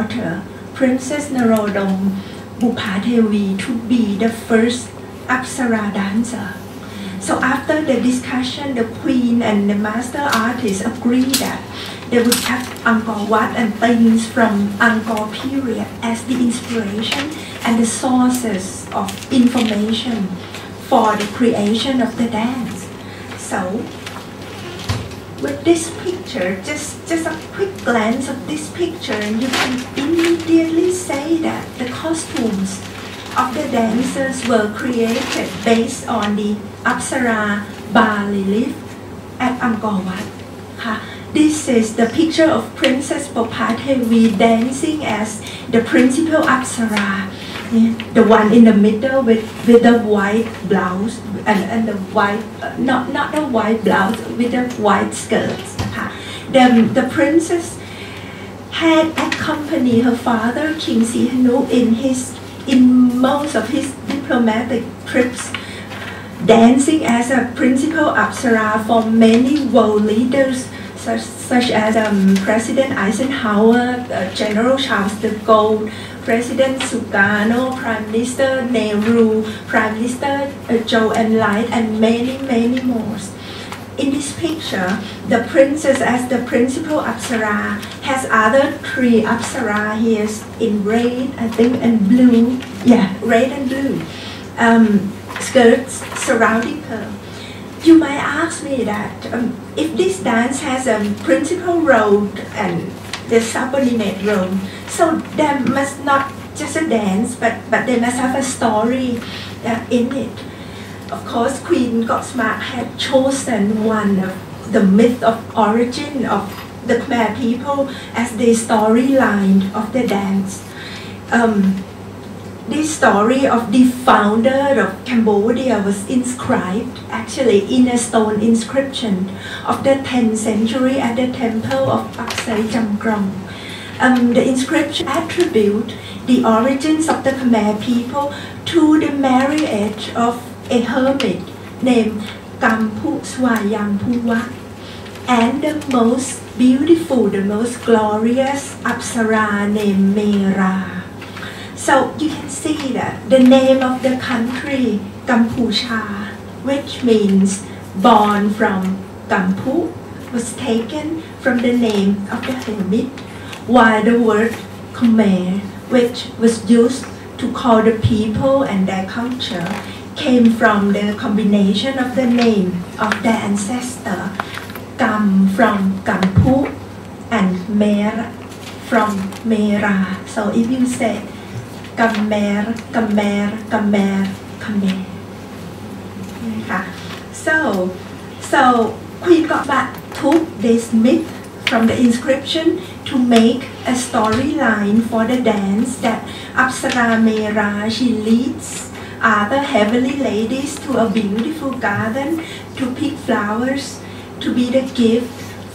daughter, Princess Norodom Bhupadevi, to be the first Apsara dancer. So after the discussion, the queen and the master artist agreed that they would have Angkor Wat and things from Angkor period as the inspiration and the sources of information for the creation of the dance. So with this picture, just, just a quick glance of this picture, and you can immediately say that the costumes of the dancers were created based on the Apsara bas-relief at Angkor Wat. This is the picture of Princess Bhupadevi dancing as the principal Apsara the one in the middle with with the white blouse and, and the white uh, not not the white blouse with the white skirts the the princess had accompanied her father King Sihanouk in his in most of his diplomatic trips dancing as a principal Apsara for many world leaders such, such as um, President Eisenhower, uh, General Charles de Gaulle, President Sukarno, Prime Minister Nehru, Prime Minister uh, Zhou Enlai, and many, many more. In this picture, the princess as the principal Apsara has other three Apsara here in red, I think, and blue. Yeah, red and blue. Um, skirts surrounding her. You might ask me that um, if this dance has a principal role and the subordinate role, so there must not just a dance, but, but they must have a story uh, in it. Of course, Queen Kossamak had chosen one of the myth of origin of the Khmer people as the storyline of the dance. Um, this story of the founder of Cambodia was inscribed actually in a stone inscription of the 10th century at the temple of Baksei Chamkrong. Um, the inscription attribute the origins of the Khmer people to the marriage of a hermit named Kampu Swayampuwa and the most beautiful, the most glorious Apsara named Mera. So you can see that the name of the country, Kampucha, which means born from Kampu, was taken from the name of the hermit, while the word Khmer, which was used to call the people and their culture, came from the combination of the name of their ancestor, Kam from Kampu and Mer from Mera. So if you say Khmer, Khmer, Khmer, Khmer. So, so Queen Kossamak took this myth from the inscription to make a storyline for the dance that Apsara Mera, she leads other heavenly ladies to a beautiful garden to pick flowers to be the gift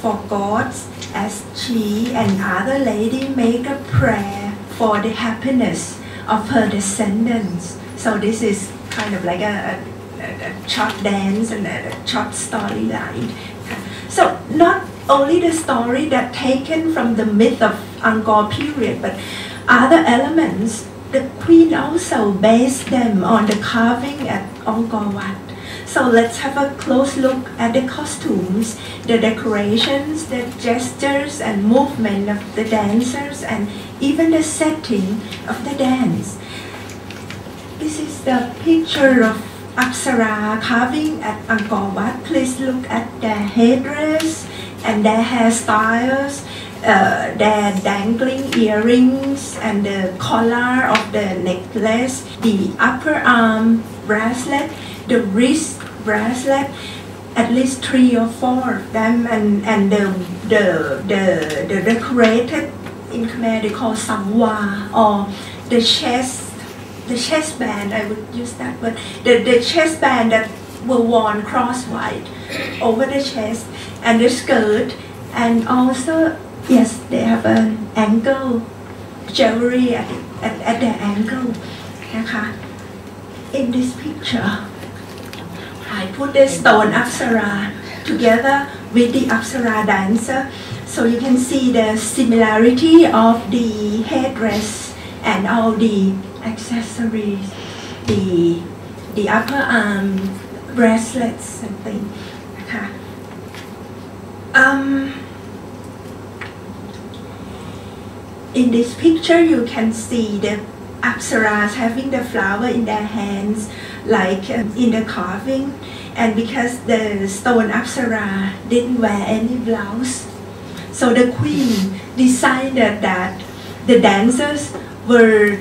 for gods as she and other lady make a prayer for the happiness of her descendants. So this is kind of like a, a, a short dance and a, a short storyline. So not only the story that taken from the myth of Angkor period, but other elements, the queen also based them on the carving at Angkor Wat. So let's have a close look at the costumes, the decorations, the gestures and movement of the dancers and even the setting of the dance. This is the picture of Apsara carving at Angkor Wat. Please look at their headdress and their hairstyles, uh, their dangling earrings and the collar of the necklace, the upper arm bracelet, the wrist bracelet, at least three or four of them, and, and the, the, the, the decorated in Khmer they call sangwa or the chest the chest band I would use that word the, the chest band that were worn crosswise over the chest and the skirt and also Yes, they have an angle, jewelry at, at, at their angle. In this picture, I put the stone apsara together with the apsara dancer. So you can see the similarity of the headdress and all the accessories, the, the upper arm bracelets and things. Um, in this picture you can see the apsaras having the flower in their hands like um, in the carving. And because the stone apsara didn't wear any blouse so the queen decided that the dancers were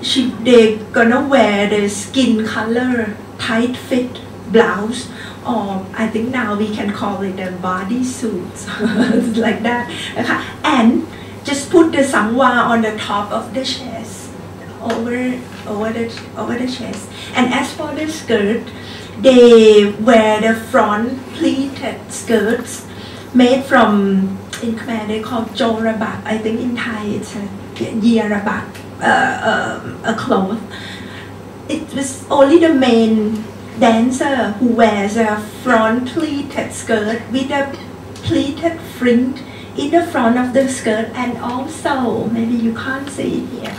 she they gonna wear the skin color tight fit blouse or I think now we can call it a body suit like that. And just put the sangwa on the top of the chest over over the over the chest and as for the skirt they wear the front pleated skirts made from in Khmer they call jorabat I think in Thai it's a yerabat uh, uh, a cloth. It was only the main dancer who wears a front pleated skirt with a pleated fringe in the front of the skirt and also maybe you can't see it here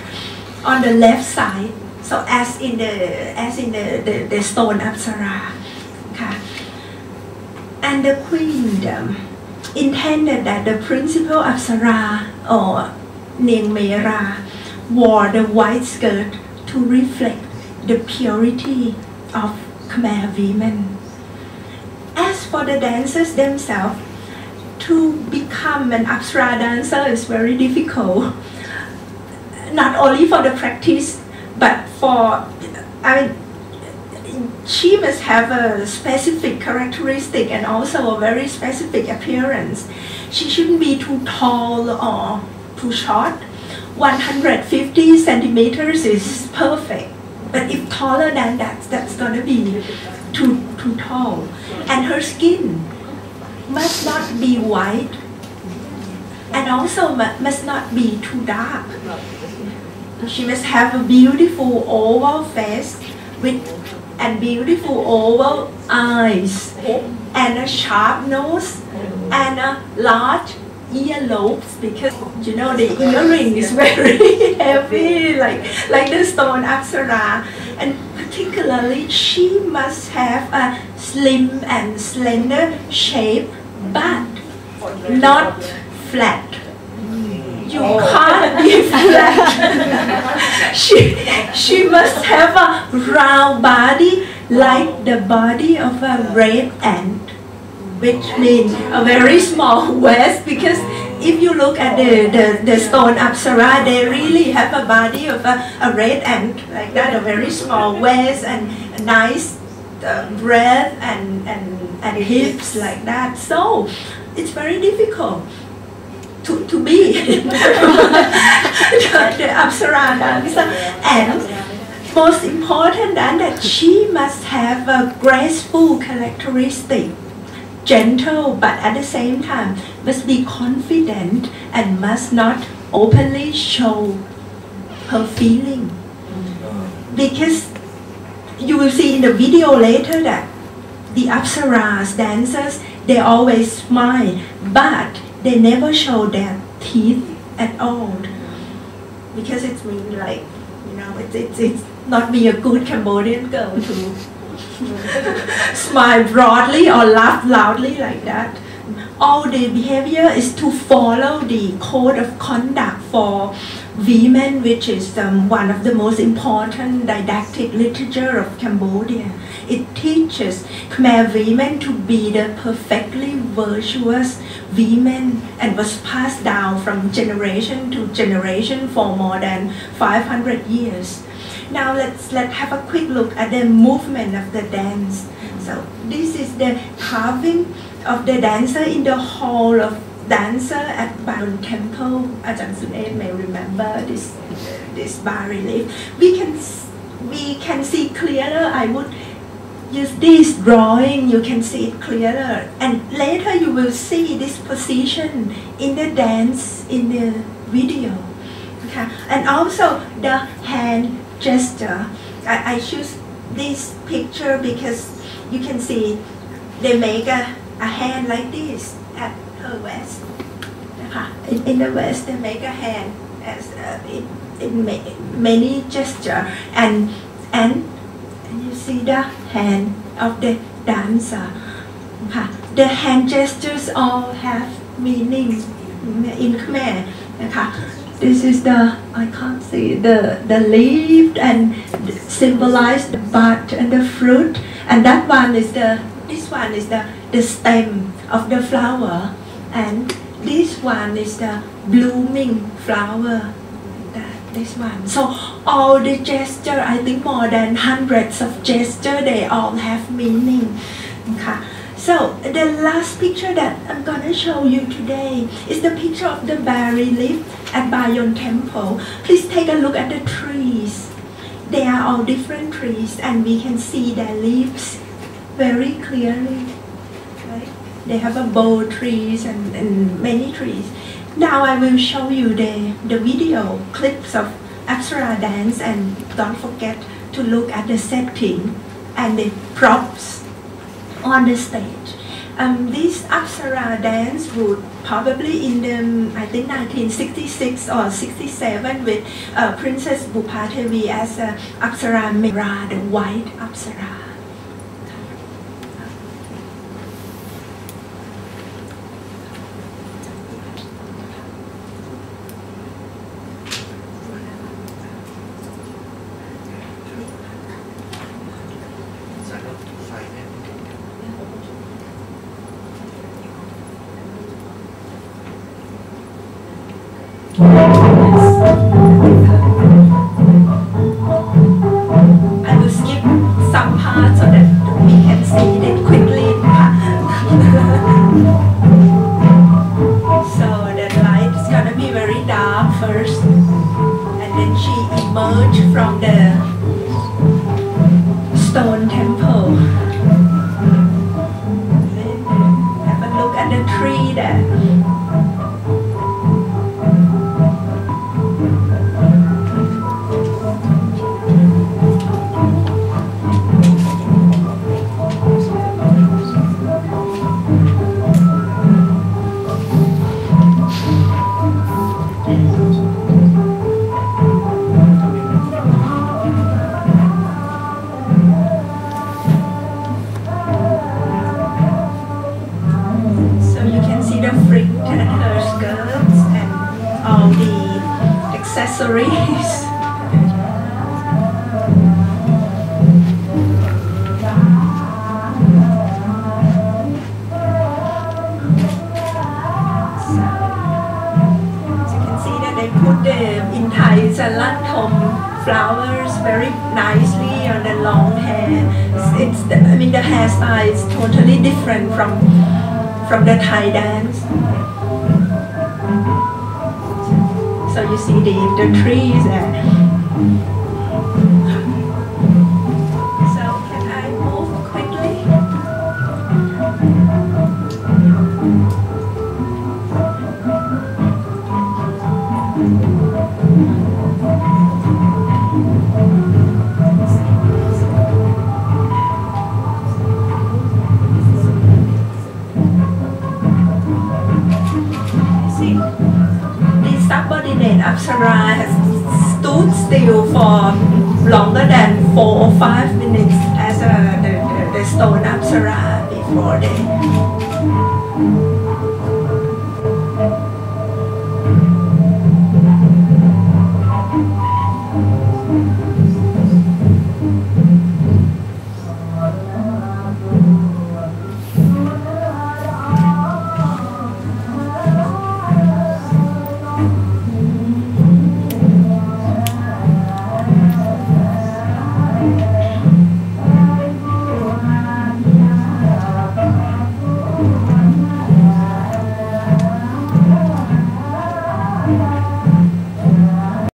on the left side so as in the as in the the, the stone apsara okay. and the queendom intended that the principal apsara or Ning Mera wore the white skirt to reflect the purity of Khmer women. As for the dancers themselves, to become an Apsara dancer is very difficult. Not only for the practice, but for, I mean, she must have a specific characteristic and also a very specific appearance. She shouldn't be too tall or too short. 150 centimeters is perfect. But if taller than that, that's gonna be too too tall. And her skin must not be white, and also mu- must not be too dark. She must have a beautiful oval face with and beautiful oval eyes and a sharp nose and a large earlobes because you know the earring is very heavy like like the stone apsara and particularly she must have a slim and slender shape but not flat. You can't be flat. She she must have a round body like the body of a red ant which means a very small waist because if you look at the, the, the stone apsara, they really have a body of a, a red ant, like that, a very small waist and a nice uh, breadth and, and, and hips like that. So it's very difficult to, to be. The, the apsara dancer. And most important than that, she must have a graceful characteristic gentle but at the same time must be confident and must not openly show her feeling. Because you will see in the video later that the apsaras dancers they always smile but they never show their teeth at all because it's mean like you know it's, it's, it's not be a good Cambodian girl to smile broadly or laugh loudly like that. All the behavior is to follow the code of conduct for women, which is um, one of the most important didactic literature of Cambodia. It teaches Khmer women to be the perfectly virtuous women and was passed down from generation to generation for more than 500 years. Now let's let's have a quick look at the movement of the dance. So this is the carving of the dancer in the hall of dancer at Baron Temple. Ajahn Sunet may remember this this bas relief. We can we can see clearer. I would use this drawing. You can see it clearer, and later you will see this position in the dance in the video. Okay, and also the hand gesture. I, I choose this picture because you can see they make a, a hand like this her waist. In, in the West, they make a hand as uh, in, in ma many gesture, and, and you see the hand of the dancer. The hand gestures all have meaning in Khmer. This is the I can't see the the leaf and symbolize the bud and the fruit, and that one is the this one is the the stem of the flower and this one is the blooming flower that this one so all the gesture I think more than hundreds of gesture they all have meaning ค่ะ So the last picture that I'm gonna show you today is the picture of the bas-relief at Bayon Temple. Please take a look at the trees. They are all different trees and we can see their leaves very clearly. They have a bow trees and, and many trees. Now I will show you the, the video clips of Apsara dance and don't forget to look at the setting and the props on the stage. Um, this Apsara dance would probably in the I think 1966 or 67 with uh, Princess Bhupadevi as uh, Apsara Mera, the white Apsara. All the accessories. As you can see that they put the in Thai it's a lantom flowers very nicely on the long hair. It's, it's the, I mean the hairstyle is totally different from from the Thai dance. So you see the, the trees there. Apsara has stood still for longer than four or five minutes as a, the, the, the stone Apsara before they